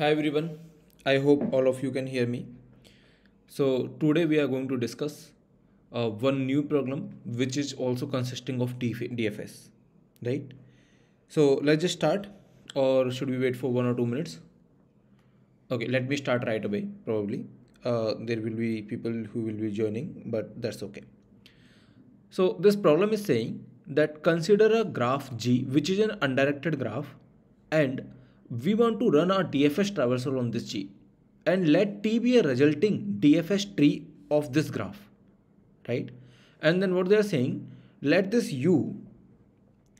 Hi everyone, I hope all of you can hear me. So today we are going to discuss uh, one new problem which is also consisting of DF- DFS, right? So let's just start, or should we wait for one or two minutes? Okay, let me start right away. Probably uh, there will be people who will be joining, but that's okay. So this problem is saying that consider a graph G which is an undirected graph and we want to run our DFS traversal on this G and let T be a resulting DFS tree of this graph, right? And then what they are saying, let this U,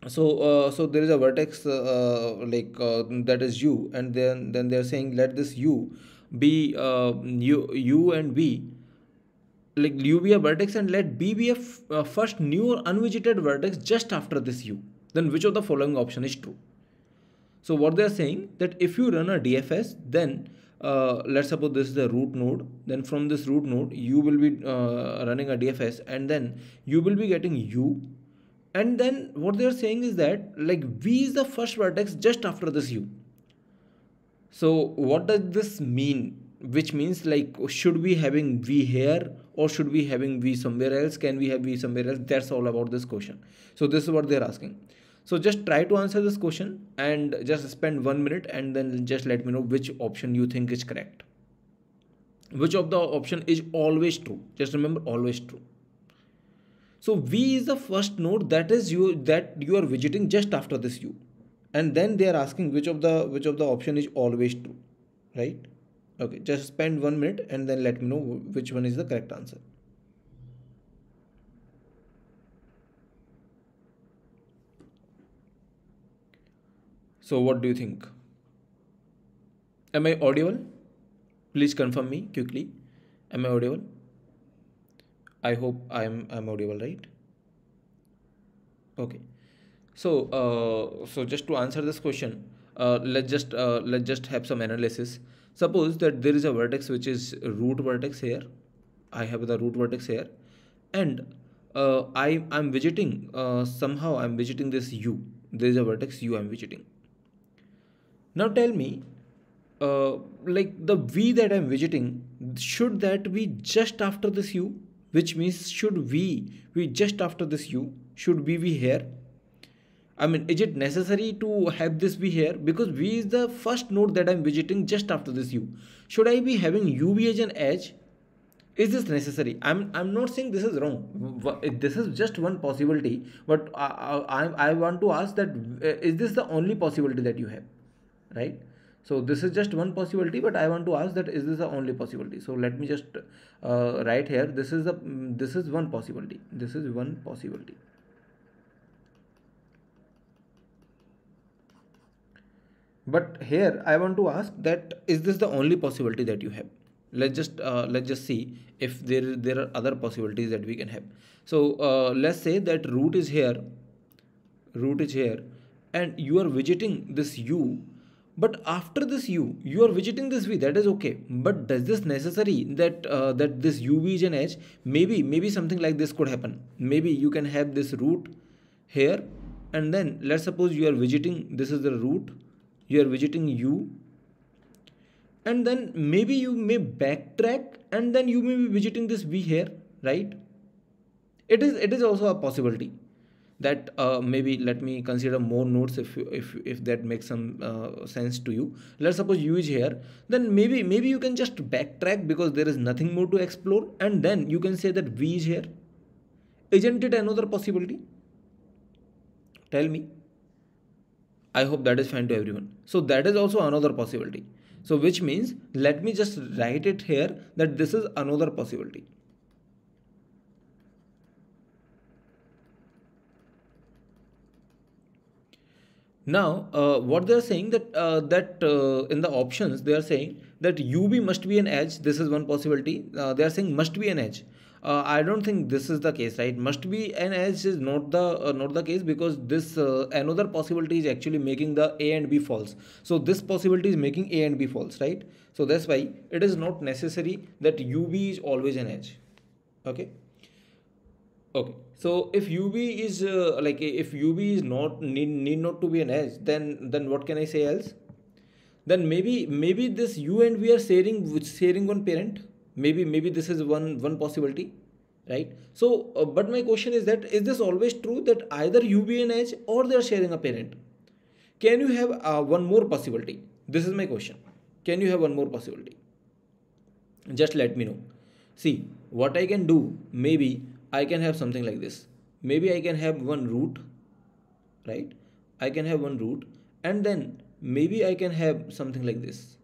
so uh, so there is a vertex uh, uh, like uh, that is U, and then then they are saying let this U be uh, U U and V like u be a vertex and let b be a uh, first new or unvisited vertex just after this u then which of the following option is true so what they are saying that if you run a dfs then uh, let's suppose this is the root node then from this root node you will be uh, running a dfs and then you will be getting u. And then what they are saying is that like v is the first vertex just after this u. So what does this mean? Which means like should we having v here or should we having v somewhere else? Can we have v somewhere else? That's all about this question. So this is what they're asking so just try to answer this question and just spend one minute and then just let me know which option you think is correct. Which of the option is always true? Just remember always true. So v is the first node that is you that you are visiting just after this u. And then they are asking which of the which of the option is always true right? Okay just spend one minute and then let me know which one is the correct answer so what do you think? Am i audible? Please confirm me quickly. Am i audible? I hope i'm i'm audible right? Okay. So uh, so just to answer this question uh, let's just uh, let's just have some analysis. Suppose that there is a vertex which is root vertex here. I have the root vertex here. And uh, i i'm visiting uh, somehow i'm visiting this u. There is a vertex u i'm visiting now tell me uh, like the v that i'm visiting should that be just after this u which means should v be just after this u should v be here I mean, is it necessary to have this be here? Because V is the first node that I'm visiting just after this U. Should I be having UV as an edge? Is this necessary? I'm, I'm not saying this is wrong. This is just one possibility. But I, I, I want to ask that uh, this the only possibility that you have? Right? So this is just one possibility, but I want to ask that is this the only possibility? So let me just uh, write here. This is the this is one possibility. This is one possibility. but here i want to ask that is this the only possibility that you have let's just uh, let's just see if there there are other possibilities that we can have so uh, let's say that root is here root is here and you are visiting this u but after this u you are visiting this v that is okay. But does this necessary that uh, that this uv is an edge maybe maybe something like this could happen? Maybe you can have this root here and then let's suppose you are visiting this is the root you are visiting u and then maybe you may backtrack and then you may be visiting this v here right? It is it is also a possibility that uh, maybe let me consider more nodes if if if that makes some uh, sense to you let's suppose u is here then maybe maybe you can just backtrack because there is nothing more to explore and then you can say that v is here isn't it another possibility tell me I hope that is fine to everyone. So that is also another possibility. So which means let me just write it here that this is another possibility. Now, uh, what they are saying that uh, that uh, in the options they are saying that UV must be an edge. This is one possibility. Uh, they are saying must be an edge uh, I don't think this is the case, right? Must be an edge is not the uh, not the case because this another possibility is actually making the A and B false. So this possibility is making A and B false, right? So that's why it is not necessary that UV is always an edge. Okay. Okay. So if UV is uh, like if UV is not need need not to be an edge, then then what can I say else? then maybe maybe this u and v are sharing sharing one parent. Maybe maybe this is one one possibility right? So uh, but my question is that is this always true that either u b and h or they are sharing a parent? Can you have uh, one more possibility? This is my question. Can you have one more possibility? Just let me know. See what i can do maybe i can have something like this. Maybe i can have one root right? I can have one root and then maybe i can have something like this.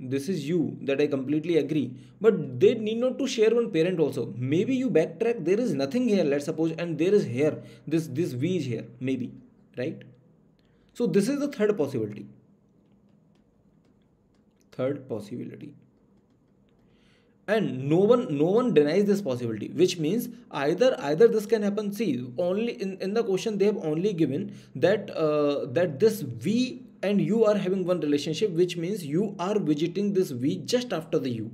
This is you that i completely agree. But they need not to share one parent also. Maybe you backtrack. There is nothing here let's suppose and there is here. This this v is here maybe right? So this is the third possibility. Third possibility and no one no one denies this possibility which means either either this can happen. See only in, in the question they have only given that uh, that this v and you are having one relationship which means you are visiting this v just after the u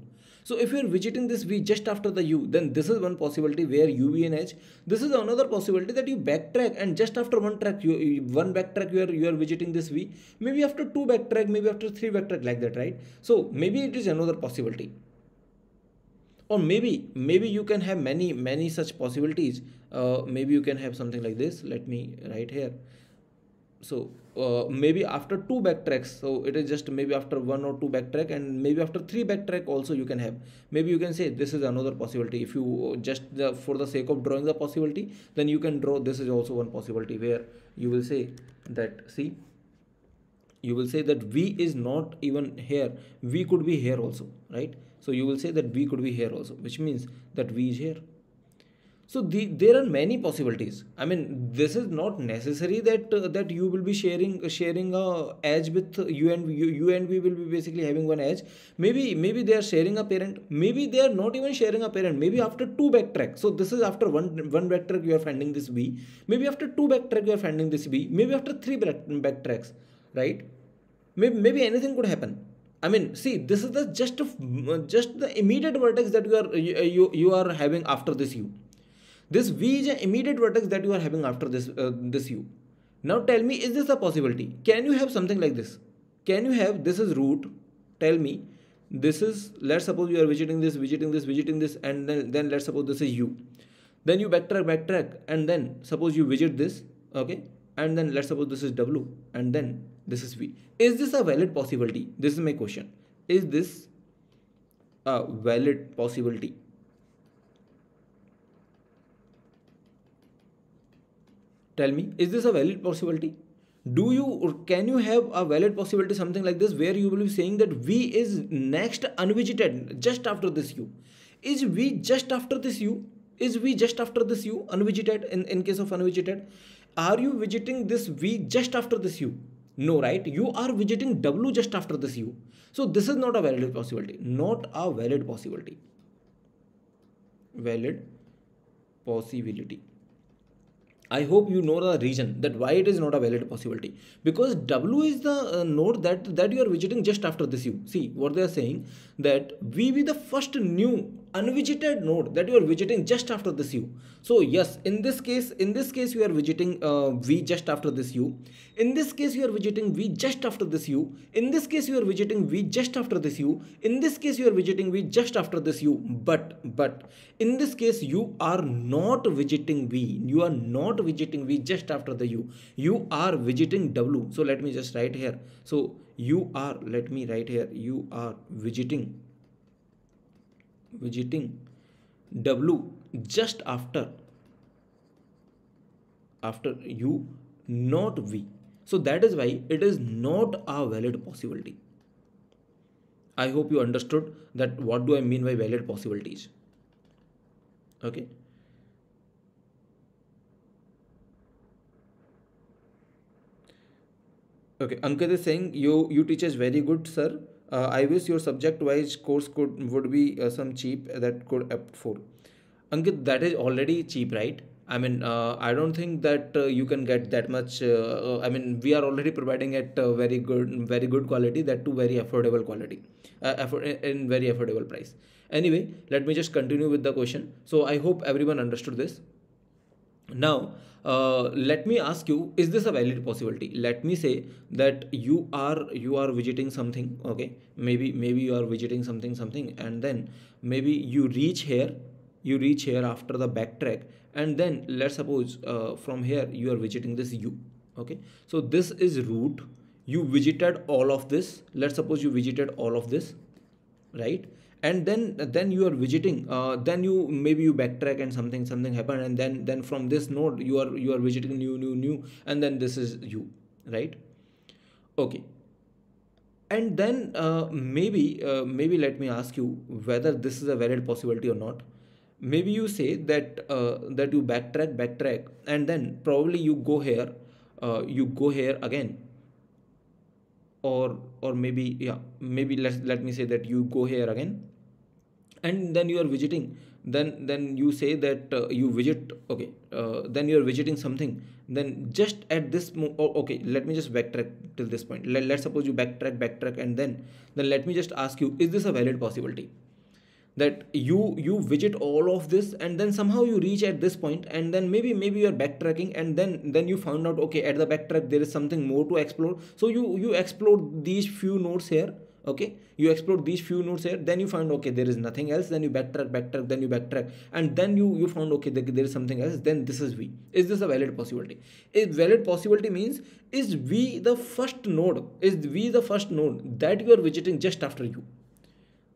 so if you are visiting this v just after the u then this is one possibility where u v and h. This is another possibility that you backtrack and just after one track you one backtrack you are you are visiting this v maybe after two backtrack maybe after three backtrack like that right? So maybe it is another possibility or maybe maybe you can have many many such possibilities. Uh, maybe you can have something like this. Let me write here. So uh, maybe after two backtracks so it is just maybe after one or two backtrack and maybe after three backtrack also you can have. Maybe you can say this is another possibility. If you just the, for the sake of drawing the possibility then you can draw this is also one possibility where you will say that see you will say that v is not even here. V could be here also right so you will say that v could be here also which means that v is here. So the, there are many possibilities. I mean this is not necessary that uh, that you will be sharing sharing a edge with you and you, you and we will be basically having one edge. Maybe maybe they are sharing a parent. Maybe they are not even sharing a parent. Maybe after two backtrack. So this is after one one backtrack you are finding this v maybe after two backtrack you are finding this v maybe after three backtracks right? Maybe, maybe anything could happen I mean, see, this is the just just the immediate vertex that you are you, you are having after this u. This v is an immediate vertex that you are having after this uh, this u. Now tell me, is this a possibility? Can you have something like this? Can you have this is root? Tell me, this is let's suppose you are visiting this, visiting this, visiting this, and then then let's suppose this is u. Then you backtrack, backtrack, and then suppose you visit this, okay, and then let's suppose this is w, and then this is v. Is this a valid possibility? This is my question. Is this a valid possibility? Tell me is this a valid possibility? Do you or can you have a valid possibility something like this where you will be saying that v is next unvisited just after this u? Is v just after this u? Is v just after this u unvisited in, in case of unvisited? Are you visiting this v just after this u no, right? You are visiting W just after this U. So this is not a valid possibility. Not a valid possibility. Valid possibility. I hope you know the reason that why it is not a valid possibility because W is the uh, node that that you are visiting just after this U. See what they are saying that V be the first new unvisited node that you are visiting just after this U. So yes, in this case, in this case you are visiting uh, V just after this U. In this case you are visiting V just after this U. In this case you are visiting V just after this U. In this case you are visiting V just after this U. But but in this case you are not visiting V. You are not visiting V just after the U. You are visiting W. So let me just write here. So you are let me write here you are visiting visiting W just after after U not V. So that is why it is not a valid possibility. I hope you understood that what do I mean by valid possibilities. Okay. Okay, Ankit is saying you you teach is very good, sir uh, I wish your subject wise course could would be uh, some cheap that could opt for. Ankit, that is already cheap, right? I mean, uh, I don't think that uh, you can get that much. Uh, uh, I mean, we are already providing at very good, very good quality, that too very affordable quality, in very affordable price. Anyway, let me just continue with the question. So I hope everyone understood this. Now uh, let me ask you is this a valid possibility? Let me say that you are you are visiting something okay? Maybe maybe you are visiting something something and then maybe you reach here you reach here after the backtrack and then let's suppose uh, from here you are visiting this u okay? So this is root. You visited all of this. Let's suppose you visited all of this right? And then then you are visiting uh, then you maybe you backtrack and something something happened and then then from this node you are you are visiting new new new and then this is you right? Okay. And then uh, maybe uh, maybe let me ask you whether this is a valid possibility or not. Maybe you say that uh, that you backtrack backtrack and then probably you go here uh, you go here again or or maybe yeah maybe let let me say that you go here again. And then you are visiting. Then then you say that uh, you visit okay uh, then you are visiting something. Then just at this mo- oh, okay let me just backtrack till this point. Let, let's suppose you backtrack backtrack and then then let me just ask you is this a valid possibility that you you visit all of this and then somehow you reach at this point and then maybe maybe you are backtracking and then then you found out okay at the backtrack there is something more to explore. So you you explore these few nodes here okay? You explore these few nodes here then you find okay there is nothing else then you backtrack backtrack then you backtrack and then you you found okay there, there is something else then this is v. Is this a valid possibility? Is valid possibility means is v the first node is v the first node that you are visiting just after you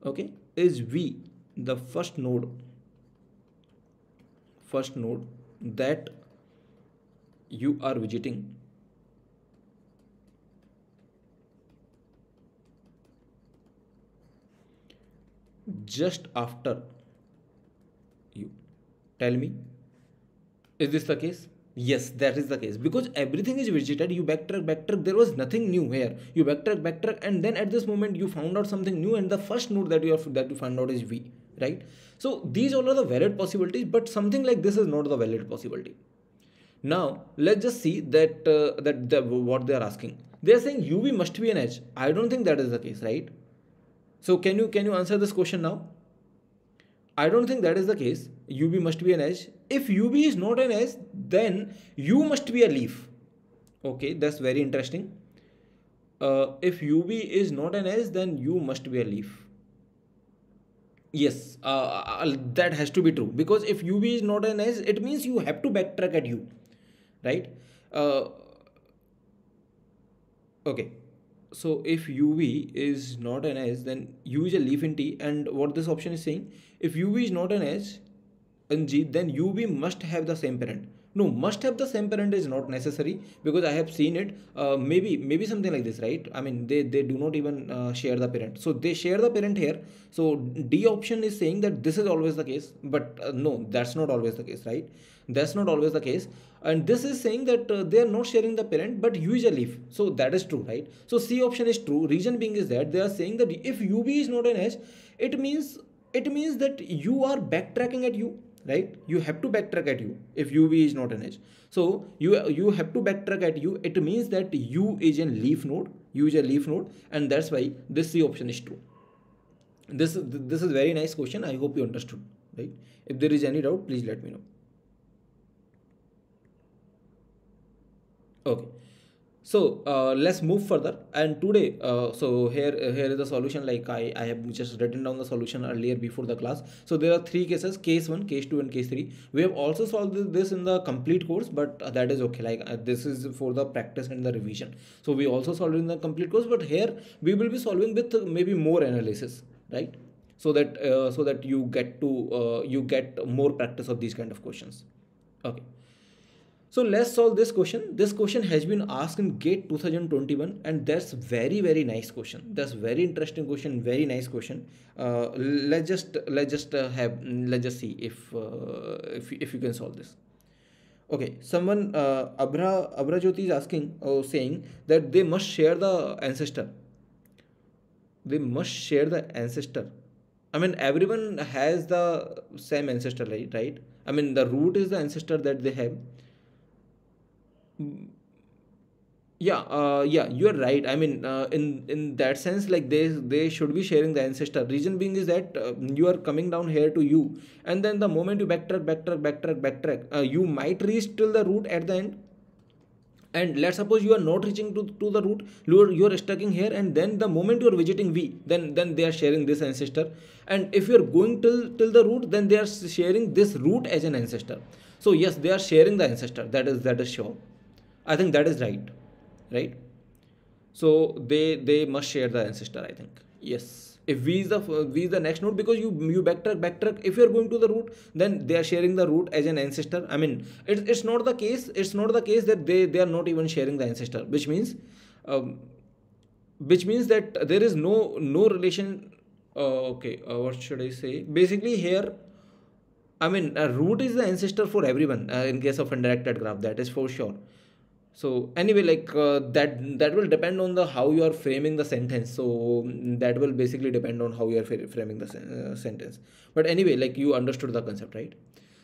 okay? Is v the first node first node that you are visiting just after you. Tell me is this the case? Yes that is the case. Because everything is visited you backtrack backtrack there was nothing new here. You backtrack backtrack and then at this moment you found out something new and the first node that you have that you found out is v right so these all are the valid possibilities but something like this is not the valid possibility now let's just see that uh, that the, what they are asking they are saying uv must be an edge i don't think that is the case right so can you can you answer this question now? I don't think that is the case. UB must be an edge. If UB is not an edge, then U must be a leaf. Okay, that's very interesting. Uh, if UB is not an edge, then U must be a leaf. Yes, uh, uh, that has to be true. Because if uv is not an edge, it means you have to backtrack at U, right? Uh, okay. So if uv is not an edge then u is a leaf in t. And what this option is saying if uv is not an edge in g then uv must have the same parent no must have the same parent is not necessary because i have seen it uh, maybe maybe something like this right? I mean they they do not even uh, share the parent. So they share the parent here. So d option is saying that this is always the case but uh, no that's not always the case right? That's not always the case. And this is saying that uh, they are not sharing the parent but u is a leaf. So that is true right? So c option is true. Reason being is that they are saying that if ub is not an edge it means it means that you are backtracking at u right? You have to backtrack at u if uv is not an edge. So you you have to backtrack at u it means that u is a leaf node u is a leaf node and that's why this c option is true. This is this is very nice question. I hope you understood right? If there is any doubt please let me know. Okay so uh, let's move further. And today uh, so here here is the solution. Like I, I have just written down the solution earlier before the class. So there are three cases case 1 case 2 and case 3 we have also solved this in the complete course but uh, that is okay. Like uh, this is for the practice and the revision. So we also solved in the complete course but here we will be solving with maybe more analysis right? So that uh, so that you get to uh, you get more practice of these kind of questions. Okay so let's solve this question. This question has been asked in GATE 2021 and that's very very nice question. That's very interesting question, very nice question. Uh, let's just let's just uh, have let's just see if uh, if if you can solve this. Okay, someone uh, Abra Abra Jyoti is asking or saying that they must share the ancestor. They must share the ancestor. I mean everyone has the same ancestor? Right? I mean the root is the ancestor that they have yeah uh, yeah you're right. I mean uh, in in that sense like they they should be sharing the ancestor. Reason being is that uh, you are coming down here to you. And then the moment you backtrack backtrack backtrack backtrack uh, you might reach till the root at the end. And let's suppose you are not reaching to, to the root you are, you are stuck here and then the moment you are visiting v then then they are sharing this ancestor. And if you are going till till the root then they are sharing this root as an ancestor. So yes they are sharing the ancestor. That is that is sure i think that is right right? So they they must share the ancestor i think. Yes. If v is the v is the next node because you you backtrack backtrack. If you're going to the root then they are sharing the root as an ancestor. I mean it's, it's not the case it's not the case that they they are not even sharing the ancestor which means um, which means that there is no no relation uh, okay uh, what should i say? Basically here i mean a root is the ancestor for everyone uh, in case of undirected graph that is for sure so anyway like uh, that that will depend on the how you are framing the sentence. So that will basically depend on how you are framing the uh, sentence. But anyway like you understood the concept right?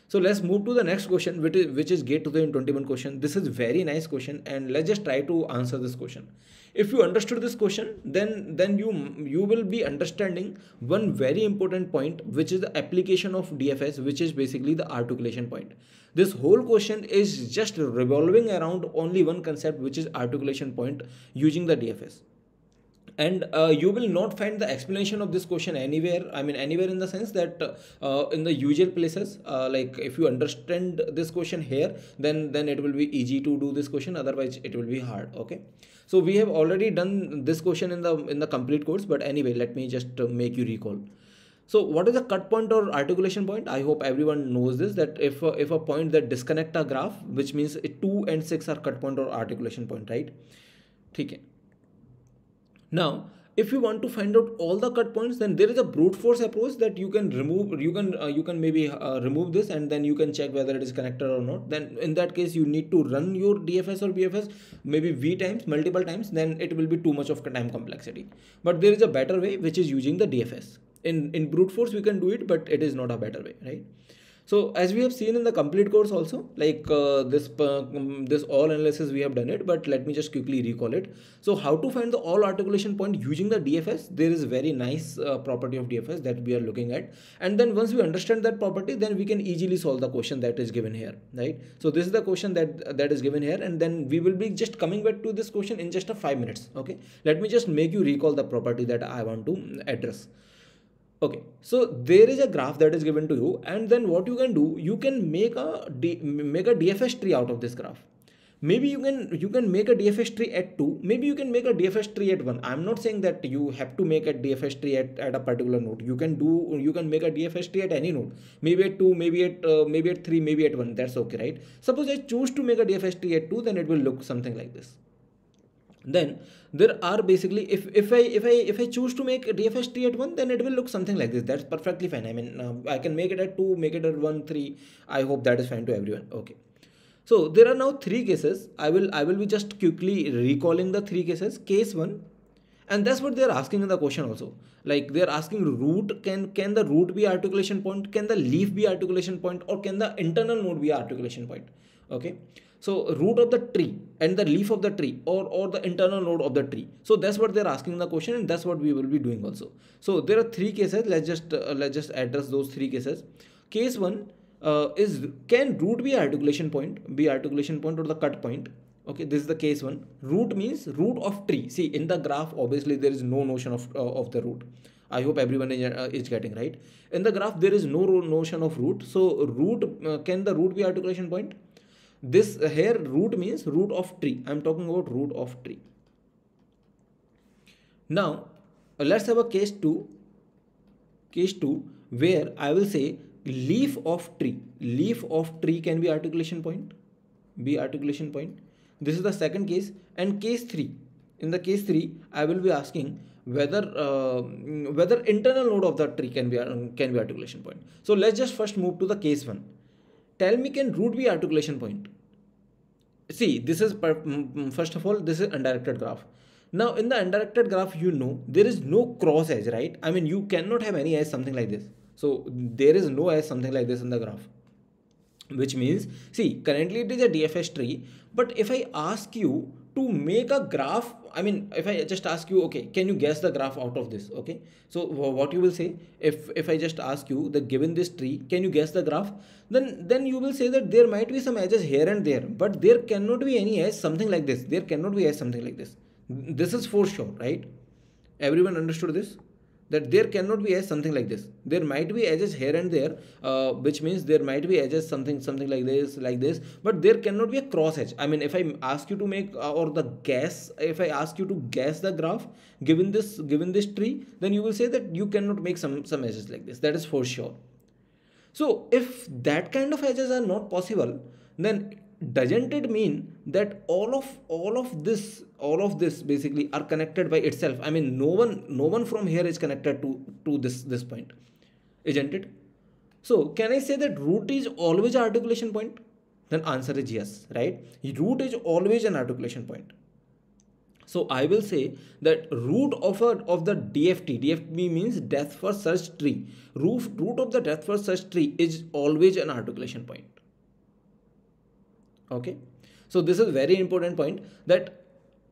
So let's move to the next question which is which is gate to the 21 question. This is very nice question and let's just try to answer this question. If you understood this question then then you you will be understanding one very important point which is the application of dfs which is basically the articulation point this whole question is just revolving around only one concept which is articulation point using the dfs and uh, you will not find the explanation of this question anywhere i mean anywhere in the sense that uh, in the usual places uh, like if you understand this question here then then it will be easy to do this question otherwise it will be hard okay? So we have already done this question in the in the complete course but anyway let me just make you recall so what is a cut point or articulation point i hope everyone knows this that if a, if a point that disconnect a graph which means 2 and 6 are cut point or articulation point right okay now, if you want to find out all the cut points, then there is a brute force approach that you can remove. You can uh, you can maybe uh, remove this and then you can check whether it is connected or not. Then in that case, you need to run your DFS or BFS maybe v times, multiple times. Then it will be too much of time complexity. But there is a better way, which is using the DFS. In in brute force, we can do it, but it is not a better way, right? So as we have seen in the complete course also, like uh, this uh, um, this all analysis we have done it, but let me just quickly recall it. So how to find the all articulation point using the DFS? There is very nice uh, property of DFS that we are looking at, and then once we understand that property, then we can easily solve the question that is given here, right? So this is the question that that is given here, and then we will be just coming back to this question in just a five minutes. Okay, let me just make you recall the property that I want to address okay so there is a graph that is given to you and then what you can do you can make a make a dfs tree out of this graph. Maybe you can you can make a dfs tree at 2 maybe you can make a dfs tree at 1 i'm not saying that you have to make a dfs tree at, at a particular node. You can do you can make a dfs tree at any node. Maybe at 2 maybe at uh, maybe at 3 maybe at 1 that's okay right? Suppose i choose to make a dfs tree at 2 then it will look something like this then there are basically if if i if i if i choose to make dfs tree at 1 then it will look something like this. That's perfectly fine. I mean uh, i can make it at 2 make it at 1 3 i hope that is fine to everyone. Okay. So there are now three cases. I will i will be just quickly recalling the three cases. Case 1 and that's what they're asking in the question also. Like they're asking root can can the root be articulation point? Can the leaf be articulation point? Or can the internal node be articulation point? Okay so root of the tree and the leaf of the tree or, or the internal node of the tree. So that's what they're asking the question and that's what we will be doing also. So there are three cases. Let's just uh, let's just address those three cases. Case one uh, is can root be articulation point, be articulation point or the cut point. Okay, this is the case one. Root means root of tree. See in the graph, obviously there is no notion of uh, of the root. I hope everyone is, uh, is getting right. In the graph, there is no notion of root. So root uh, can the root be articulation point? This here root means root of tree. I'm talking about root of tree. Now let's have a case 2 case 2 where i will say leaf of tree. Leaf of tree can be articulation point be articulation point. This is the second case. And case 3 in the case 3 i will be asking whether uh, whether internal node of the tree can be can be articulation point. So let's just first move to the case 1 tell me can root be articulation point see this is mm, mm, first of all this is undirected graph. Now in the undirected graph you know there is no cross edge right? I mean you cannot have any edge something like this. So there is no edge something like this in the graph. Which means see currently it is a dfs tree but if i ask you to make a graph i mean if i just ask you okay can you guess the graph out of this okay? So what you will say if if i just ask you that given this tree can you guess the graph? Then then you will say that there might be some edges here and there but there cannot be any edge something like this. There cannot be edge something like this. This is for sure right? Everyone understood this that there cannot be edge something like this. There might be edges here and there uh, which means there might be edges something something like this like this but there cannot be a cross edge. I mean if i ask you to make uh, or the guess if i ask you to guess the graph given this given this tree then you will say that you cannot make some some edges like this. That is for sure. So if that kind of edges are not possible then doesn't it mean that all of all of this all of this basically are connected by itself? I mean no one no one from here is connected to to this this point isn't it? So can i say that root is always an articulation point? Then answer is yes right? Root is always an articulation point. So i will say that root of a, of the dft dft means depth first search tree. Root root of the depth first search tree is always an articulation point okay? So this is very important point that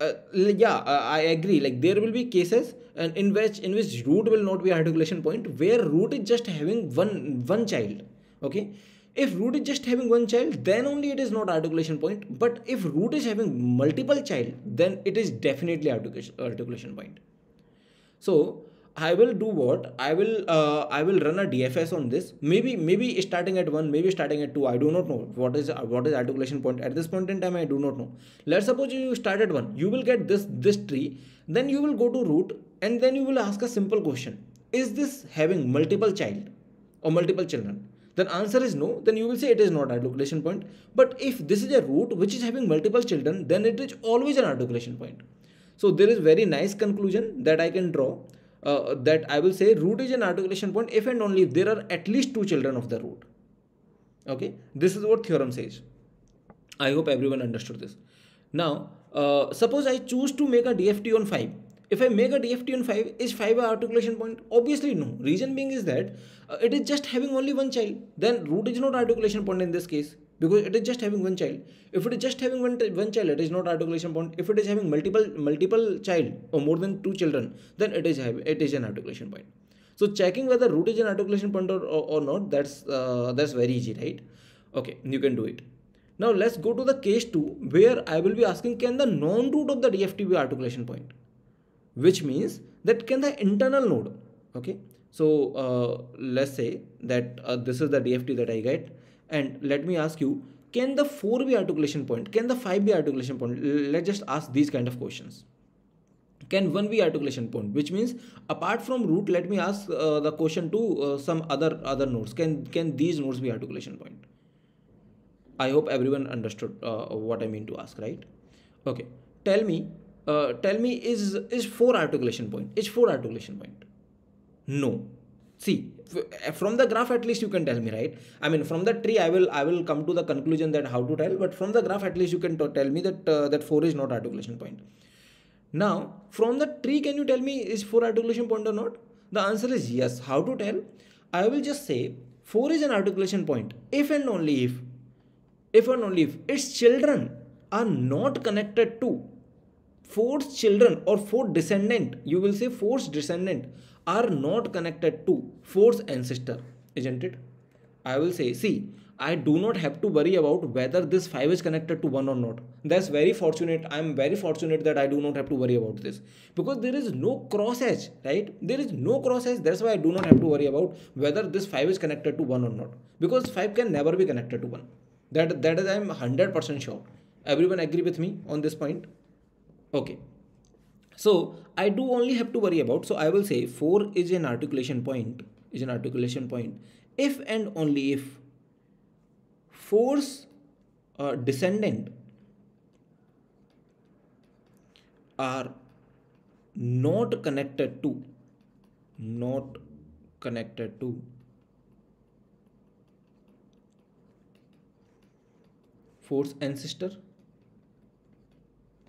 uh, yeah uh, i agree. Like there will be cases and in which in which root will not be articulation point where root is just having one one child. Okay? If root is just having one child then only it is not articulation point. But if root is having multiple child then it is definitely articulation, articulation point. So I will do what? I will uh, I will run a DFS on this. Maybe maybe starting at one maybe starting at two. I do not know what is what is articulation point. At this point in time I do not know. Let's suppose you start at one. You will get this this tree. Then you will go to root and then you will ask a simple question. Is this having multiple child or multiple children? Then answer is no. Then you will say it is not articulation point. But if this is a root which is having multiple children then it is always an articulation point. So there is very nice conclusion that I can draw uh, that I will say root is an articulation point if and only if there are at least two children of the root. Okay, this is what theorem says. I hope everyone understood this. Now, uh, suppose I choose to make a DFT on 5. If I make a DFT on 5, is 5 an articulation point? Obviously no. Reason being is that uh, it is just having only one child. Then root is not articulation point in this case because it is just having one child. If it is just having one, one child it is not articulation point if it is having multiple multiple child or more than two children then it is it is an articulation point. So checking whether root is an articulation point or, or, or not that's uh, that's very easy right? Okay you can do it. Now let's go to the case 2 where i will be asking can the non root of the dft be articulation point? Which means that can the internal node okay? So uh, let's say that uh, this is the dft that i get and let me ask you, can the 4 be articulation point? Can the 5 be articulation point? Let's just ask these kind of questions. Can 1 be articulation point? Which means apart from root, let me ask uh, the question to uh, some other other nodes. Can, can these nodes be articulation point? I hope everyone understood uh, what I mean to ask, right? Okay. Tell me, uh, tell me is, is 4 articulation point? Is 4 articulation point? No see from the graph at least you can tell me right? I mean from the tree i will i will come to the conclusion that how to tell but from the graph at least you can tell me that uh, that 4 is not articulation point. Now from the tree can you tell me is 4 articulation point or not? The answer is yes. How to tell? I will just say 4 is an articulation point if and only if if and only if its children are not connected to four's children or four descendant. You will say four's descendant are not connected to four's ancestor, isn't it? I will say, see, I do not have to worry about whether this 5 is connected to 1 or not. That's very fortunate. I'm very fortunate that I do not have to worry about this. Because there is no cross edge, right? There is no cross edge. That's why I do not have to worry about whether this 5 is connected to 1 or not. Because 5 can never be connected to 1. That, that is I'm 100% sure. Everyone agree with me on this point? Okay. So I do only have to worry about, so I will say 4 is an articulation point, is an articulation point. If and only if force uh, descendant are not connected to, not connected to force ancestor,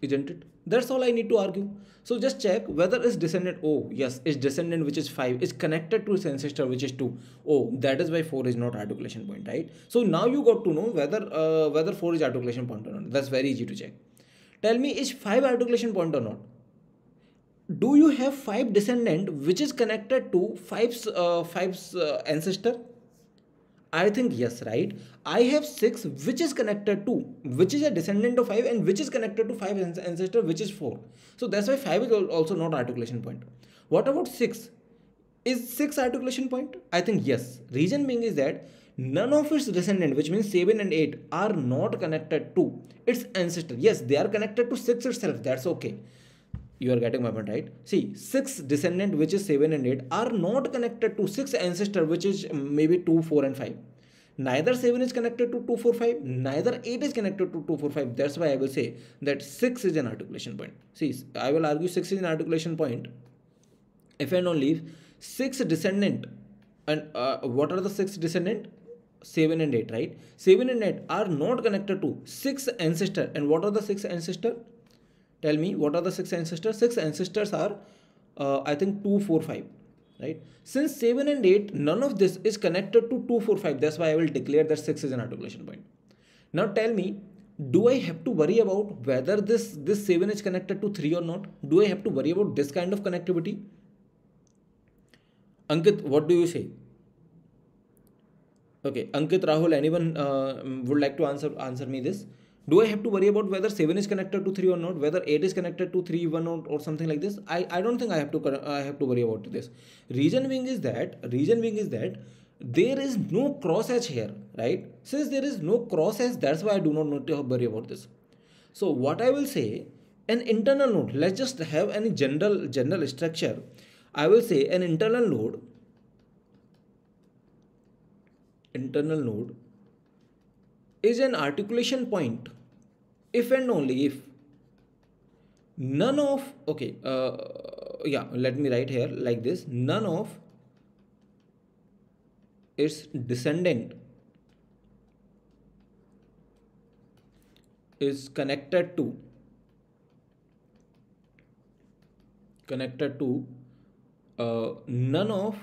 isn't it? That's all I need to argue. So just check whether its descendant, oh yes, its descendant which is 5 is connected to its ancestor which is 2. Oh, that is why 4 is not articulation point, right? So now you got to know whether uh, whether 4 is articulation point or not. That's very easy to check. tell me is 5 articulation point or not do you have 5 descendant which is connected to 5 uh, 5 uh, ancestor I think yes, right? I have 6 which is connected to, which is a descendant of 5 and which is connected to 5 ancestor which is 4. So that's why 5 is also not articulation point. What about 6? Is 6 articulation point? I think yes. Reason being is that none of its descendant which means 7 and 8 are not connected to its ancestor. Yes, they are connected to 6 itself. That's okay you are getting my point right? See six descendant which is 7 and 8 are not connected to six ancestor which is maybe 2 4 and 5 neither 7 is connected to 245 neither 8 is connected to 245 that's why i will say that 6 is an articulation point. See i will argue 6 is an articulation point. If and only if 6 descendant and uh, what are the 6 descendant? 7 and 8 right? 7 and 8 are not connected to 6 ancestor. And what are the 6 ancestor tell me what are the six ancestors? Six ancestors are uh, i think 2 4 5 right? Since 7 and 8 none of this is connected to 2 4 5 that's why i will declare that 6 is an articulation point. Now tell me do i have to worry about whether this this 7 is connected to 3 or not? Do i have to worry about this kind of connectivity? Ankit what do you say? Okay ankit rahul anyone uh, would like to answer answer me this do I have to worry about whether 7 is connected to 3 or not, whether 8 is connected to 3, 1 or, or something like this? I, I don't think I have to I have to worry about this. Reason being is that reason being is that there is no cross edge here, right? Since there is no cross edge, that's why I do not need to worry about this. So what I will say, an internal node, let's just have any general general structure. I will say an internal node, internal node is an articulation point if and only if. None of okay uh, yeah let me write here like this. None of its descendant is connected to connected to uh, none of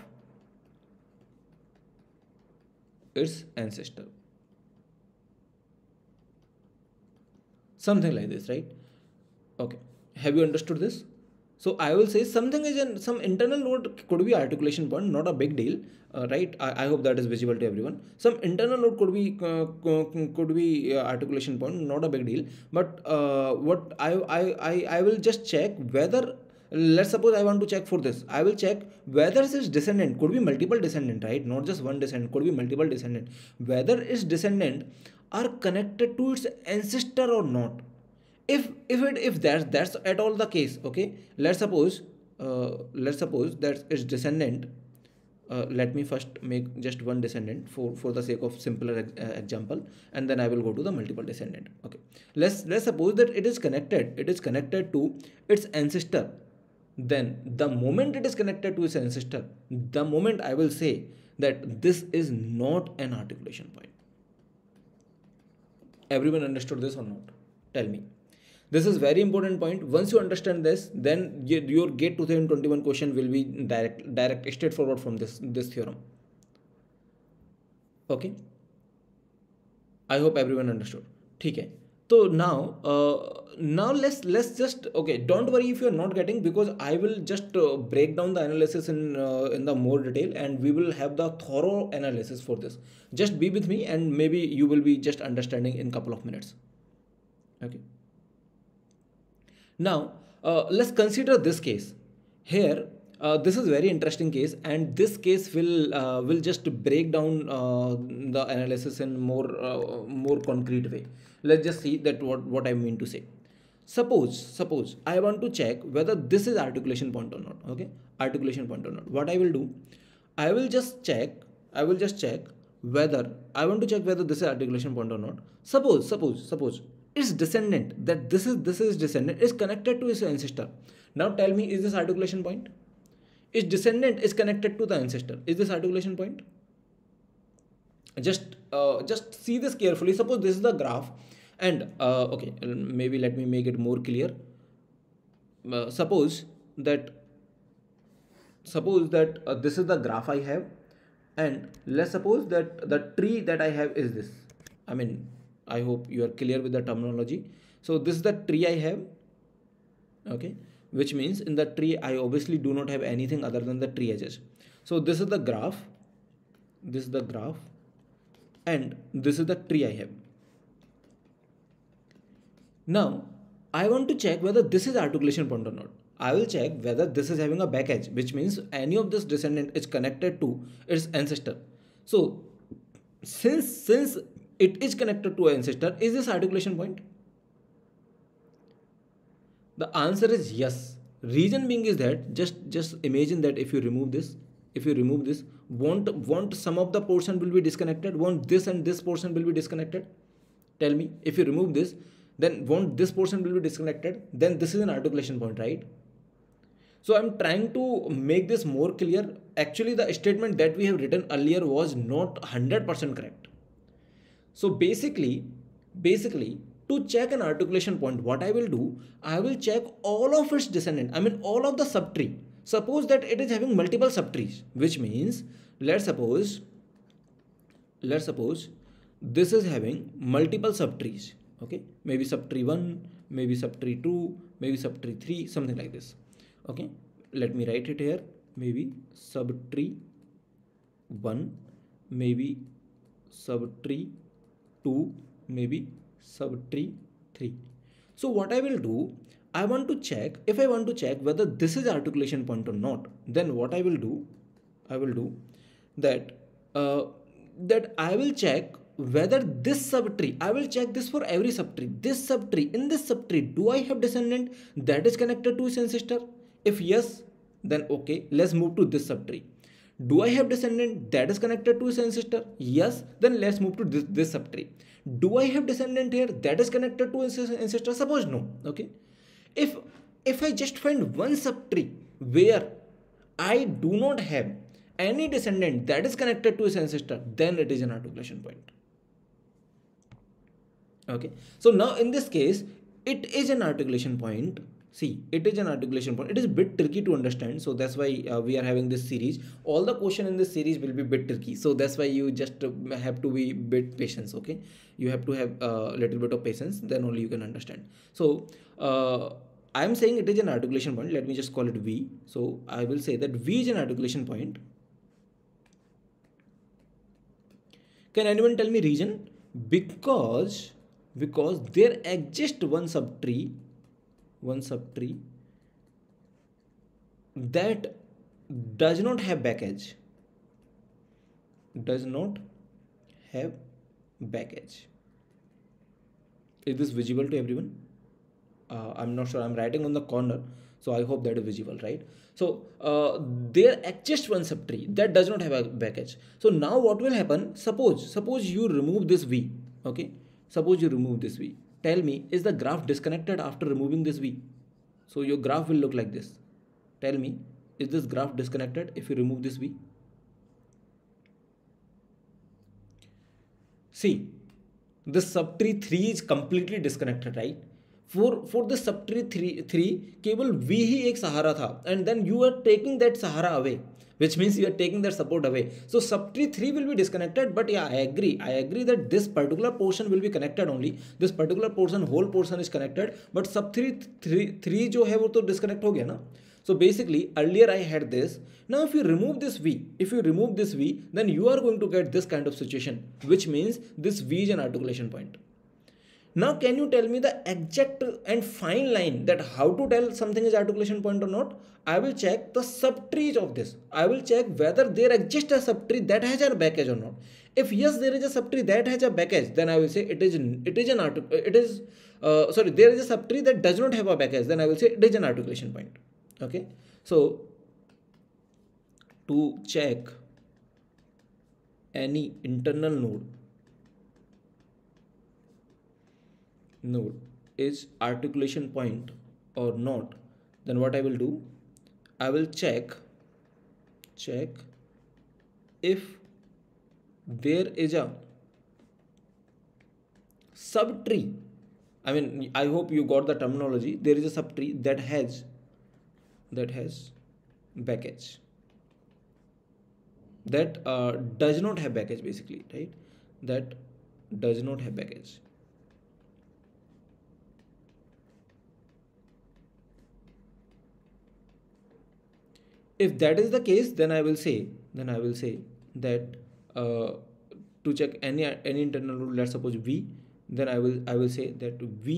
its ancestor something like this right? Okay. Have you understood this? So i will say something is in some internal node could be articulation point not a big deal uh, right? I, I, hope that is visible to everyone. Some internal node could be uh, could be uh, articulation point not a big deal. But uh, what I, I i i will just check whether let's suppose i want to check for this. I will check whether its descendant could be multiple descendant right? Not just one descendant could be multiple descendant. Whether its descendant are connected to its ancestor or not. If if it if that's that's at all the case okay? Let's suppose uh, let's suppose that its descendant uh, let me first make just one descendant for for the sake of simpler uh, example and then i will go to the multiple descendant okay? Let's let's suppose that it is connected it is connected to its ancestor. Then the moment it is connected to its ancestor the moment i will say that this is not an articulation point everyone understood this or not? Tell me. This is very important point. Once you understand this then your gate 2021 question will be direct direct straightforward from this this theorem. Okay? I hope everyone understood. Okay so now uh, now let's let's just okay don't worry if you're not getting because i will just uh, break down the analysis in uh, in the more detail and we will have the thorough analysis for this. Just be with me and maybe you will be just understanding in couple of minutes. Okay. Now uh, let's consider this case. Here uh, this is very interesting case and this case will uh, will just break down uh, the analysis in more uh, more concrete way let's just see that what what i mean to say. Suppose suppose i want to check whether this is articulation point or not okay? Articulation point or not. What i will do i will just check i will just check whether i want to check whether this is articulation point or not. Suppose suppose suppose its descendant that this is this is descendant is connected to its ancestor. Now tell me is this articulation point? Its descendant is connected to the ancestor. Is this articulation point just uh, just see this carefully. Suppose this is the graph and uh, okay maybe let me make it more clear. Uh, suppose that suppose that uh, this is the graph i have and let's suppose that the tree that i have is this. I mean i hope you are clear with the terminology. So this is the tree I have okay which means in the tree I obviously do not have anything other than the tree edges so this is the graph. This is the graph and this is the tree I have. Now I want to check whether this is articulation point or not. I will check whether this is having a back edge which means any of this descendant is connected to its ancestor. So since since it is connected to ancestor is this articulation point? The answer is yes. Reason being is that just just imagine that if you remove this if you remove this won't won't some of the portion will be disconnected? Won't this and this portion will be disconnected? Tell me if you remove this then won't this portion will be disconnected? Then this is an articulation point right? So i'm trying to make this more clear. Actually the statement that we have written earlier was not 100% correct. So basically basically to check an articulation point what i will do i will check all of its descendant i mean all of the subtree suppose that it is having multiple subtrees which means let's suppose let's suppose this is having multiple subtrees okay? Maybe subtree 1 maybe subtree 2 maybe subtree 3 something like this okay? Let me write it here. Maybe subtree 1 maybe subtree 2 maybe subtree 3. So what I will do, I want to check, if I want to check whether this is articulation point or not, then what I will do, I will do that, uh, that I will check whether this subtree, I will check this for every subtree, this subtree, in this subtree, do I have descendant that is connected to its ancestor? If yes, then okay, let's move to this subtree. Do I have descendant that is connected to his ancestor? Yes, then let's move to this, this subtree do i have descendant here that is connected to ancestor suppose no okay if if i just find one subtree where i do not have any descendant that is connected to his ancestor then it is an articulation point. Okay? So now in this case it is an articulation point see it is an articulation point. It is a bit tricky to understand so that's why uh, we are having this series. All the question in this series will be bit tricky so that's why you just uh, have to be bit patience okay? You have to have a uh, little bit of patience then only you can understand. So uh, i am saying it is an articulation point. Let me just call it v. So i will say that v is an articulation point. Can anyone tell me reason? Because because there exists one subtree one subtree that does not have back edge does not have back edge is this visible to everyone? Uh, i'm not sure. I'm writing on the corner so i hope that is visible right? So uh, there exists one subtree that does not have a back edge so now what will happen? Suppose suppose you remove this v okay? Suppose you remove this v tell me is the graph disconnected after removing this v so your graph will look like this tell me is this graph disconnected if you remove this v see the subtree 3 is completely disconnected right for for the subtree 3 3 केवल v ही एक सहारा था and then you are taking that sahara away which means you are taking that support away. So subtree 3 will be disconnected but yeah I agree I agree that this particular portion will be connected only this particular portion whole portion is connected but sub 3 3 3 जो है वो तो disconnect हो गया ना so basically earlier I had this now if you remove this V if you remove this V then you are going to get this kind of situation which means this V is an articulation point now, can you tell me the exact and fine line that how to tell something is articulation point or not? I will check the subtrees of this. I will check whether there exists a subtree that has a back edge or not. If yes, there is a subtree that has a back edge, then I will say it is it is an artic it is uh, sorry there is a subtree that does not have a back edge. Then I will say it is an articulation point. Okay, so to check any internal node node is articulation point or not then what I will do? I will check check if there is a subtree. I mean I hope you got the terminology. There is a subtree that has that has back edge that uh, does not have back edge basically right? That does not have back edge if that is the case then i will say then i will say that uh, to check any any internal node let's suppose v then i will i will say that v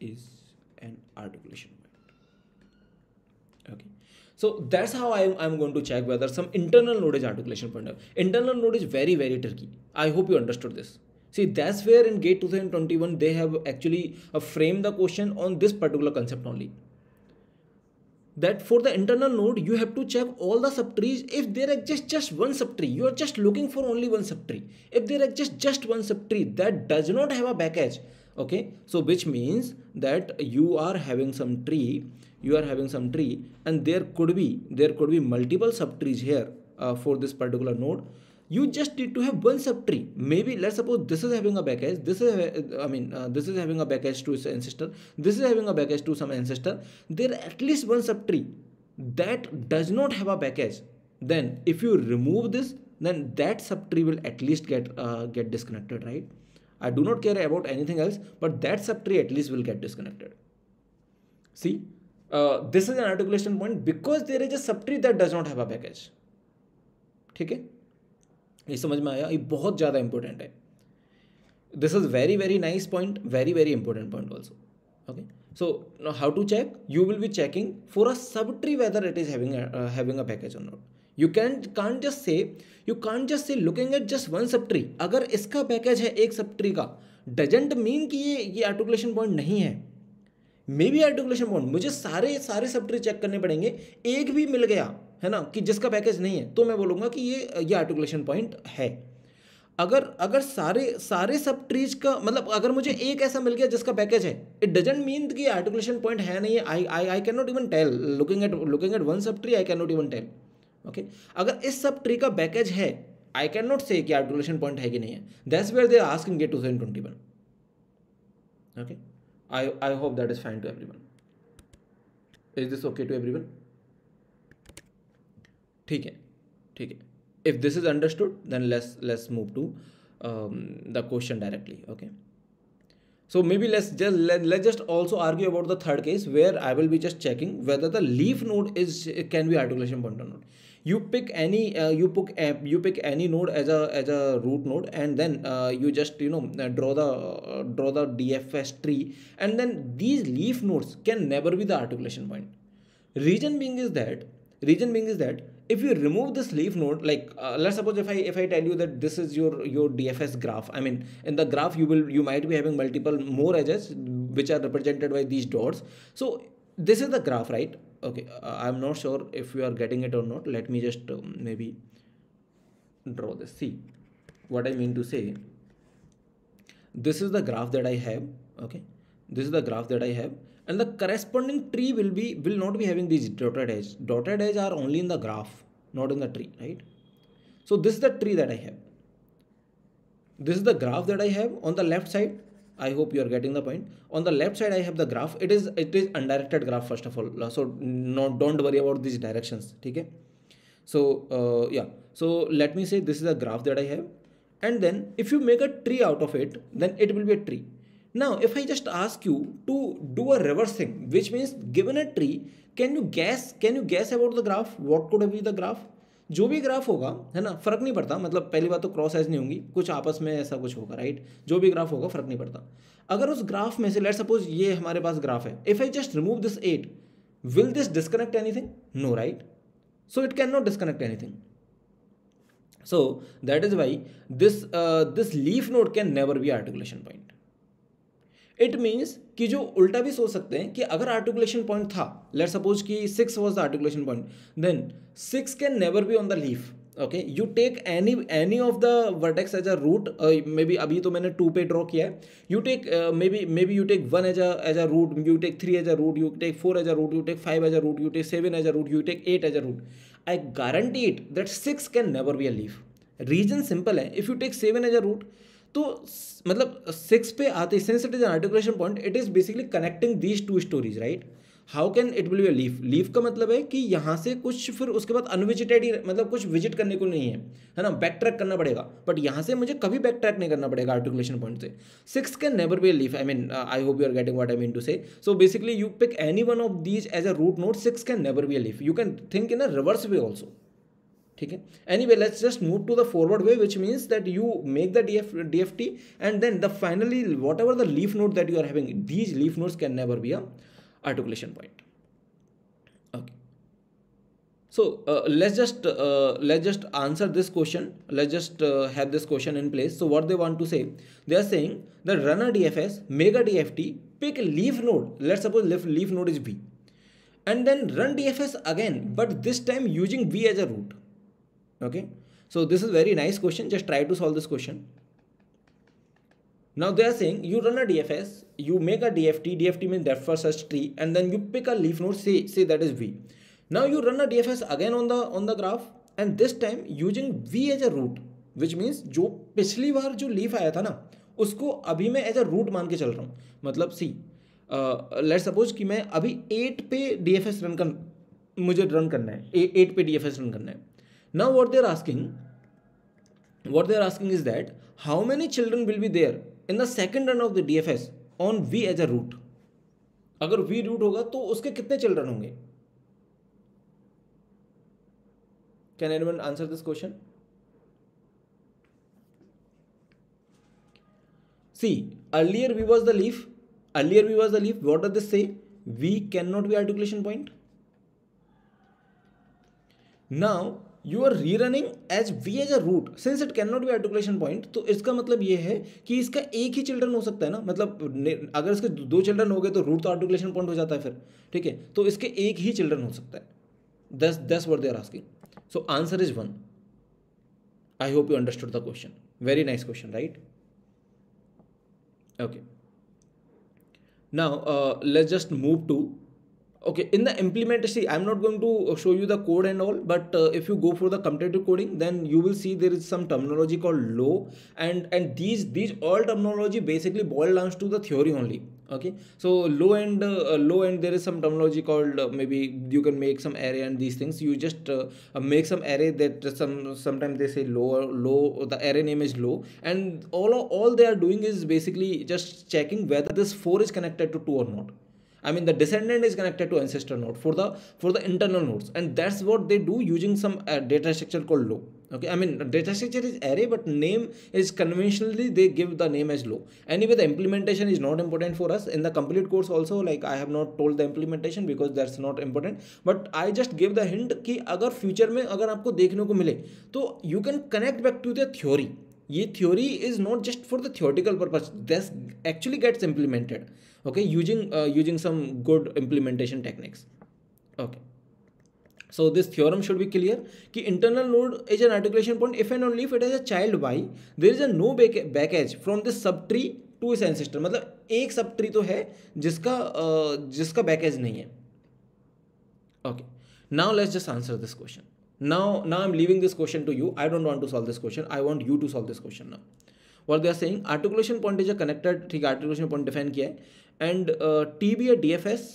is an articulation point. Okay. So that's how I'm, I'm going to check whether some internal node is articulation point internal node is very very tricky. I hope you understood this. See that's where in gate 2021 they have actually uh, framed the question on this particular concept only that for the internal node you have to check all the subtrees. If there exists just one subtree you are just looking for only one subtree. If there exists just one subtree that does not have a back edge okay? So which means that you are having some tree you are having some tree and there could be there could be multiple subtrees here uh, for this particular node you just need to have one subtree maybe let's suppose this is having a back edge this is i mean uh, this is having a back edge to its ancestor this is having a back edge to some ancestor there at least one subtree that does not have a back edge then if you remove this then that subtree will at least get uh, get disconnected right? I do not care about anything else but that subtree at least will get disconnected. See uh, this is an articulation point because there is a subtree that does not have a back edge ठीक है ये समझ में आया? ये बहुत ज़्यादा important है। This is very very nice point very very important point also okay so no how to check you will be checking for a sub tree whether it is having a package on road you can can just say you can just say looking at just one sub tree अगर इसका package है एक sub tree का doesn't mean कि ये ये articulation point नहीं है। मे बी आर्टिकुलेशन पॉइंट मुझे सारे सारे सब ट्री चेक करने पड़ेंगे। एक भी मिल गया है ना, कि जिसका पैकेज नहीं है तो मैं बोलूँगा कि ये ये आर्टिकुलेशन पॉइंट है। अगर अगर सारे सारे सब ट्रीज का मतलब अगर मुझे एक ऐसा मिल गया जिसका पैकेज है इट डजेंट मीन कि आर्टिकुलेशन पॉइंट है नहीं I I I can not even tell looking at looking at one sub tree I can not even tell okay अगर इस सब ट्री का पैकेज है आई कैन नॉट से कि आर्टिकुलेशन पॉइंट है कि नहीं है। That's where they asking GATE two thousand twenty one okay I I hope that is fine to everyone is this okay to everyone ठीक है ठीक है if this is understood then let's let's move to um, the question directly okay so maybe let's just let, let's just also argue about the third case where i will be just checking whether the leaf node is can be articulation point or not you pick any uh, you pick uh, you pick any node as a as a root node and then uh, you just you know uh, draw the uh, draw the dfs tree and then these leaf nodes can never be the articulation point reason being is that reason being is that if you remove this leaf node like uh, let's suppose if i if i tell you that this is your your dfs graph i mean in the graph you will you might be having multiple more edges which are represented by these dots. So this is the graph right? Okay uh, i'm not sure if you are getting it or not. Let me just um, maybe draw this. See what i mean to say this is the graph that i have okay? This is the graph that i have and the corresponding tree will be will not be having these dotted edge. Dotted edge are only in the graph not in the tree right? So this is the tree that i have. This is the graph that i have on the left side. I hope you are getting the point. On the left side i have the graph. It is it is undirected graph first of all. So no don't worry about these directions okay? So uh, yeah. So let me say this is a graph that i have. And then if you make a tree out of it then it will be a tree Now, if I just ask you to do a reversing, which means given a tree, can you guess? Can you guess about the graph? What could be the graph? जो भी graph होगा है ना फ़र्क नहीं पड़ता। मतलब पहली बात तो क्रॉस एज नहीं होगी। कुछ आपस में ऐसा कुछ होगा राइट जो भी ग्राफ होगा फ़र्क नहीं पड़ता। अगर उस ग्राफ में से लेट सपोज़ ये हमारे पास ग्राफ है। If I just remove this eight will this disconnect anything no right so it can not disconnect anything so that is why this this leaf node can never be articulation point it means कि जो उल्टा भी सोच सकते हैं कि अगर articulation point था लेट सपोज़ कि six was the articulation point then six can never be on the leaf okay you take any any of the vertex as a root maybe अभी तो मैंने टू पे ड्रॉ किया है। You take maybe maybe you take one as as a root you take three as a root you take four as a root you take five as a root you take seven as a root you take eight as a root I guarantee it that six can never be a leaf reason simple है if you take seven as a root तो मतलब six पे आते since it is an articulation point it is basically connecting these two stories right how can it will be a leaf leaf का मतलब है कि यहाँ से कुछ फिर उसके बाद अनविजिटेड ही मतलब कुछ विज़िट करने को नहीं है है ना? बैक ट्रैक करना पड़ेगा। बट यहाँ से मुझे कभी बैक ट्रैक नहीं करना पड़ेगा आर्टिकुलेशन पॉइंट से। Six can never be a leaf I mean I hope you are getting what I mean to say so basically you pick any one of these as a root node six can never be a leaf you can think in a reverse way also ठीक है any way let's just move to the forward way which means that you make the D F D F T and then the finally what ever the leaf note that you are having these leaf notes can never be a articulation point okay so uh, let's just uh, let's just answer this question let's just uh, have this question in place so what they want to say they are saying the run a dfs make a dft pick a leaf node let's suppose leaf, leaf node is v and then run dfs again but this time using v as a root Okay so this is very nice question just try to solve this question now they are saying you run a DFS, you make a DFT, DFT means depth first search tree, and then you pick a leaf node, say say that is V. Now you run a DFS again on the on the graph, and this time using V as a root, which means जो पिछली बार जो leaf आया था ना उसको अभी मैं as a root मान के चल रहा हूँ मतलब सी लेट सपोज़ कि मैं अभी एट पे डी एफ़ एस रन कर मुझे रन करना है एट पे डी एफ़ एस रन करना है now what they're asking what they are asking is that how many children will be there in the second run of the DFS on V as a root अगर V root होगा तो उसके कितने children होंगे can anyone answer this question see earlier V was the leaf earlier V was the leaf what does this say V cannot be articulation point now you are rerunning as V as a root since it can not be articulation point तो इसका मतलब ये है कि इसका एक ही children हो सकता है ना? मतलब अगर इसके दो चिल्ड्रन हो गए तो रूट तो आर्टिकुलेशन पॉइंट हो जाता है फिर, ठीक है? तो इसके एक ही चिल्ड्रन हो सकता है। This this word they are asking so answer is one I hope you understood the question very nice question right okay now let's just move to okay in the implementation i'm not going to show you the code and all but uh, if you go for the competitive coding then you will see there is some terminology called low and and these these all terminology basically boil down to the theory only okay? So low end uh, low end there is some terminology called uh, maybe you can make some array and these things. You just uh, make some array that some sometimes they say low low the array name is low and all all they are doing is basically just checking whether this 4 is connected to 2 or not I mean the descendant is connected to ancestor node for the for the internal nodes and that's what they do using some uh, data structure called low okay I mean data structure is array but name is conventionally they give the name as low anyway the implementation is not important for us in the complete course also like I have not told the implementation because that's not important but I just give the hint कि अगर future में अगर आपको देखने को मिले तो you can connect back to the theory ये theory is not just for the theoretical purpose this actually gets implemented Okay using uh, using some good implementation techniques okay so this theorem should be clear कि internal node is an articulation point if and only if it has a child y there is a no back, back edge from this subtree to its ancestor मतलब एक sub tree तो है जिसका uh, जिसका back as नहीं है okay now let's just answer this question now now i'm leaving this question to you i don't want to solve this question i want you to solve this question now what they are saying articulation point is a connected ठीक है articulation point define किया है and T B A D F S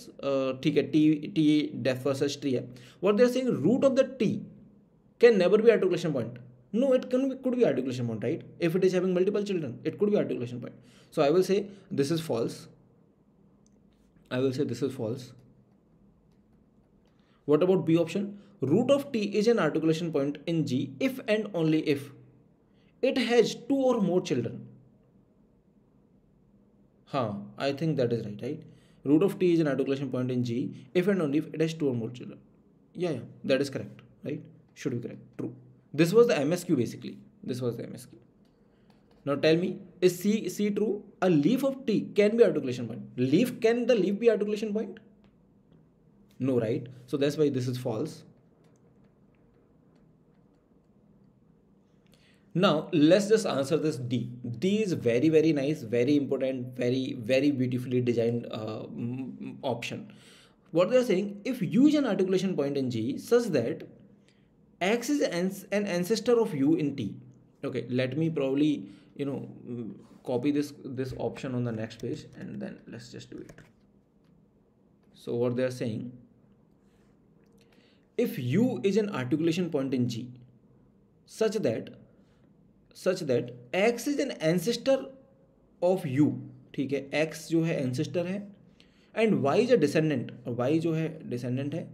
ठीक है T T def versus tree है what they are saying root of the T can never be articulation point no it can be, could be articulation point right if it is having multiple children it could be articulation point so i will say this is false i will say this is false what about b option root of t is an articulation point in g if and only if it has two or more children Huh, I think that is right, right? Root of t is an articulation point in G if and only if it has two or more children. Yeah, yeah, that is correct, right? Should be correct. True. This was the MSQ basically. This was the MSQ. Now tell me, is C C true? A leaf of T can be articulation point. Leaf can the leaf be articulation point? No, right? So that's why this is false. Now let's just answer this d. D is very very nice very important very very beautifully designed uh, option. What they're saying if you use an articulation point in g such that x is an ancestor of u in t. Okay let me probably you know copy this this option on the next page and then let's just do it. So what they are saying if u is an articulation point in g such that such that X is an ancestor of U ठीक है? X जो है ancestor है and Y is a descendant और y जो है descendant है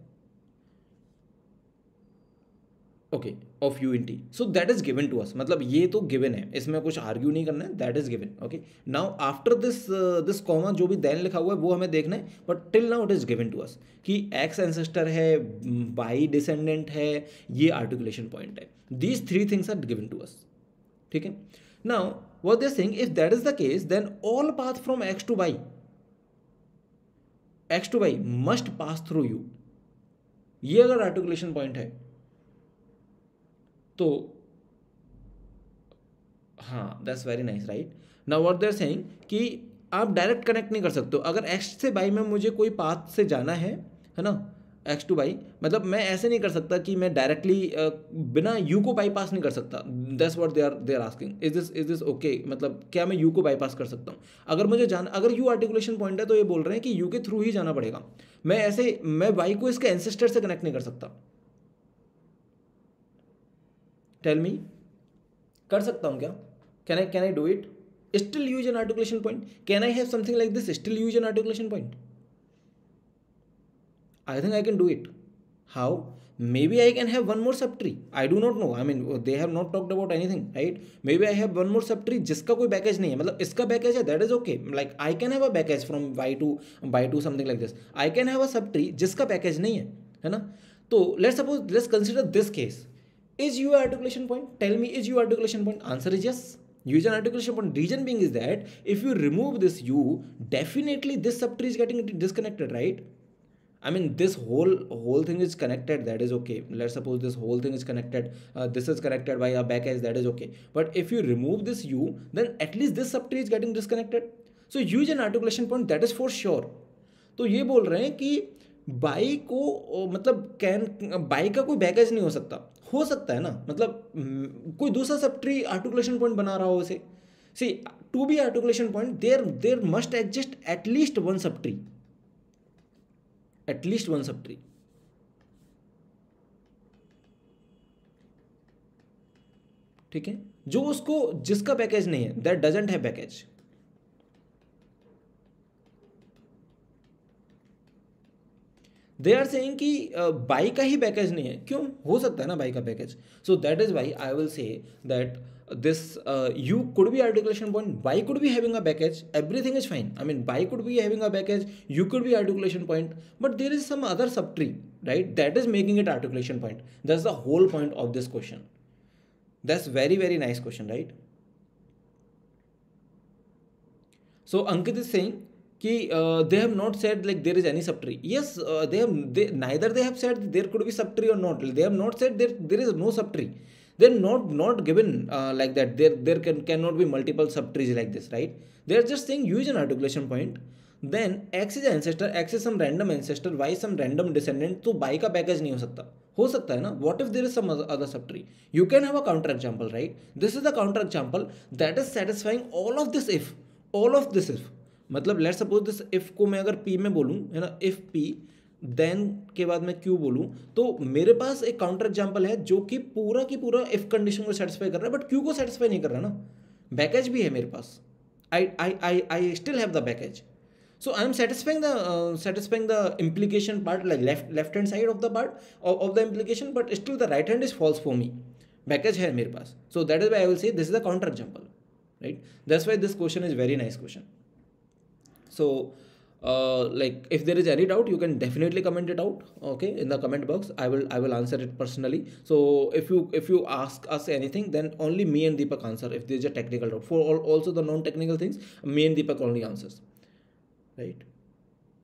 okay of U in T so that is given to us मतलब ये तो गिवन है. इसमें कुछ आर्ग्यू नहीं करना है. That is given okay now after this this comma जो भी देन लिखा हुआ है, वो हमें देखना है but till now it is given to us कि एक्स एंसेस्टर है बाई डिसेंडेंट है, ये आर्टिकुलेशन पॉइंट है. These three things are given to us ठीक है? Now what they're saying if that is the case then all path from X to Y X to Y must pass through U ये अगर articulation point है तो हाँ that's very nice right ना what they're saying कि आप direct connect नहीं कर सकते अगर एक्स से बाई में मुझे कोई पाथ से जाना है है ना? एक्स टू बाई मतलब मैं ऐसे नहीं कर सकता कि मैं डायरेक्टली बिना यू को बाईपास नहीं कर सकता। That's what they are they are asking is this is this okay मतलब क्या मैं यू को बाईपास कर सकता हूँ? अगर मुझे जाना, अगर यू आर्टिकुलेशन पॉइंट है तो ये बोल रहे हैं कि यू के थ्रू ही जाना पड़ेगा। मैं ऐसे, मैं वाई को इसके एंसेस्टर से कनेक्ट नहीं कर सकता। टेल मी कर सकता हूँ क्या? Can I can I do it still U's an articulation point can I have something like this still U's an articulation point I think I can do it how maybe I can have one more subtree I do not know I mean they have not talked about anything right maybe I have one more subtree जिसका कोई baggage नहीं है। मतलब इसका back edge है that is okay like I can have a back edge from Y to Y to something like this I can have a subtree जिसका back edge नहीं है है ना? तो let suppose let's consider this case is U articulation point tell me is U articulation point answer is yes U is an articulation point reason being is that if you remove this U definitely this सब tree is getting disconnected right I mean this whole whole thing is connected that is okay let suppose this whole thing is connected this is connected by a back edge that is okay but if you remove this you then at least this sub tree is getting disconnected so use an articulation point that is for sure तो ये बोल रहे हैं कि by को मतलब can buy का कोई बैकेज नहीं हो सकता। हो सकता है ना? मतलब कोई दूसरा सब ट्री आर्टिकुलेशन पॉइंट बना रहा हो उसे। See to be articulation point there there must exist at least one subtree at least one subtree ठीक है? जो उसको, जिसका पैकेज नहीं है दैट डजेंट है back edge they are saying कि बाई का ही पैकेज नहीं है। क्यों? हो सकता है ना बाई का back edge so that is why I will say that this uh, u could be articulation point y could be having a back edge everything is fine. I mean y could be having a back edge u could be articulation point but there is some other subtree right? That is making it articulation point. That's the whole point of this question. That's very very nice question right? So ankit is saying कि they have not said like there is any subtree. Yes uh, they have they, have said there could be subtree or not. They have not said there there is no subtree they're not not given uh, like that. There there can cannot be multiple subtrees like this right? They're just saying use an articulation point. Then x is an ancestor. X is some random ancestor. Y is some random descendant. So by ka back edge nahi ho sakta. Ho sakta what if there is some other subtree? You can have a counter example right? This is the counter example that is satisfying all of this if. All of this if. मतलब let's suppose this if if मैं अगर P में बोलूँ है ना if P then के बाद मैं क्यों बोलूँ? तो मेरे पास एक काउंटर एग्ज़ाम्पल है जो कि पूरा की पूरा इफ़ कंडीशन को सेटिस्फाई कर रहा है बट क्यू को सेटिस्फाई नहीं कर रहा ना? बैकेज भी है मेरे पास। I I I I still have the back edge so I am satisfying the satisfying the implication part like left left hand side of the part of the implication but still the right hand is false for me back edge है मेरे पास। So that is why I will see this is the counter example right that's why this question is very nice question so uh, like if there is any doubt you can definitely comment it out okay in the comment box. I will i will answer it personally. So if you if you ask us anything then only me and deepak answer. If there is a technical doubt. For all, also the non-technical things me and deepak only answers. Right?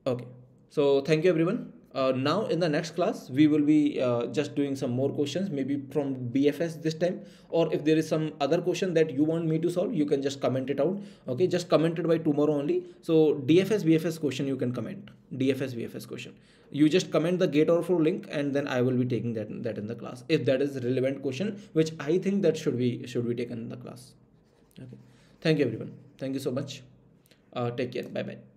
Okay. So thank you everyone uh, now in the next class we will be uh, just doing some more questions maybe from bfs this time. Or if there is some other question that you want me to solve you can just comment it out. Okay just comment it by tomorrow only. So dfs bfs question you can comment. Dfs bfs question. You just comment the gate overflow link and then i will be taking that that in the class. If that is relevant question which i think that should be should be taken in the class. Okay. Thank you everyone. Thank you so much. Uh, take care. Bye bye